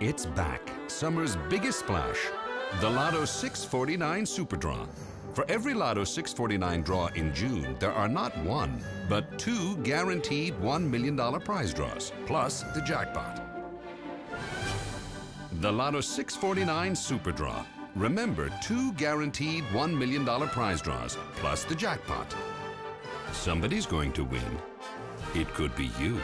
It's back. Summer's biggest splash. The Lotto 649 Super Draw. For every Lotto 649 draw in June, there are not one, but two guaranteed $1 million prize draws, plus the jackpot. The Lotto 649 Super Draw. Remember, two guaranteed $1 million prize draws, plus the jackpot. Somebody's going to win. It could be you.